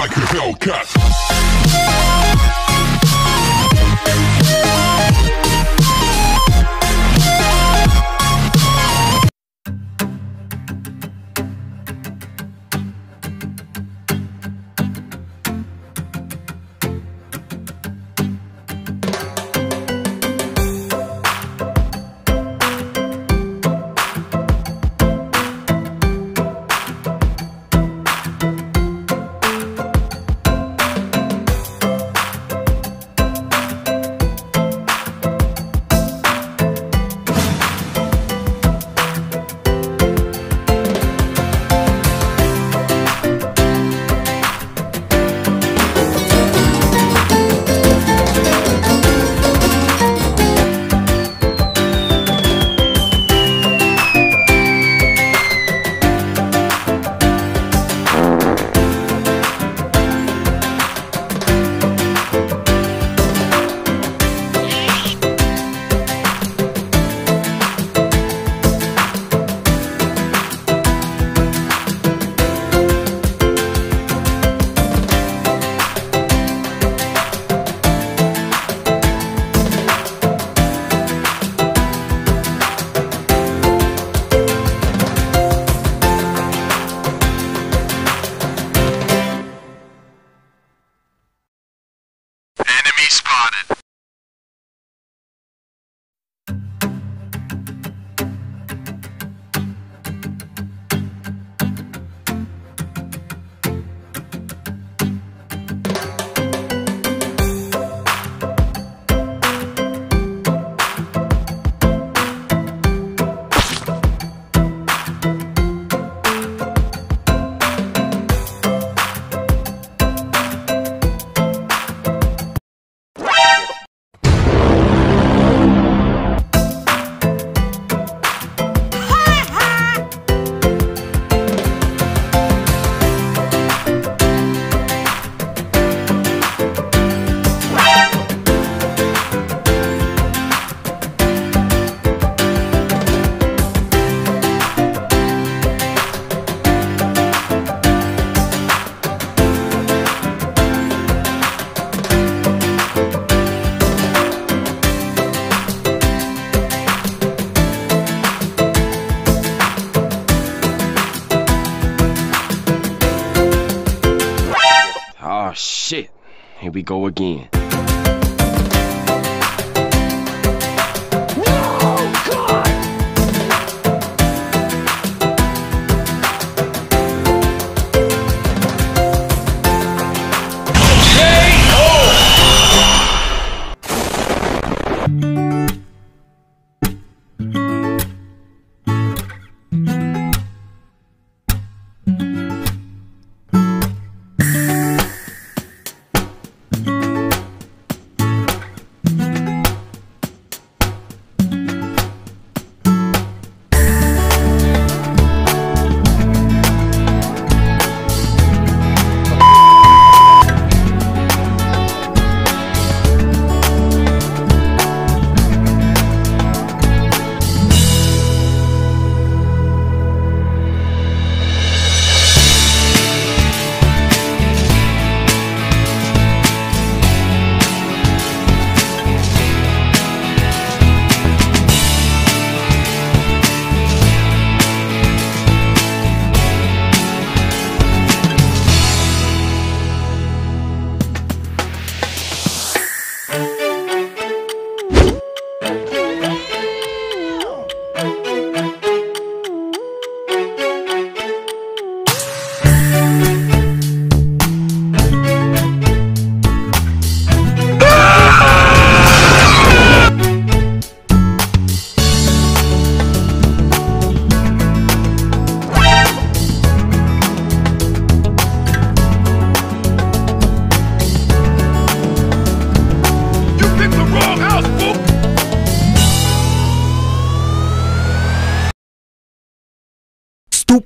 like a Hellcat. We go again.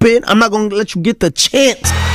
Stupid. I'm not gonna let you get the chance.